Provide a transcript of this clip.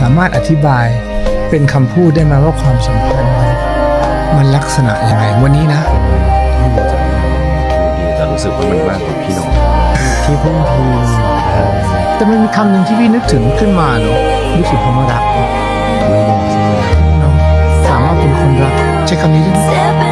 สามารถอธิบายเป็นคำพูดได้ไหมว่าความสัมพันธ์มันลักษณะยังไงวันนี้นะแต่รู้สึกว่ามันมากกว่าพี่น้องที่พึ่งพิงแต่มันมีคำหนึ่งที่พี่นึกถึงขึ้นมาเนาะนึกถึกคำว่ารักเาะามว่าเป็นคนรักใช้คำนี้ได้ไหม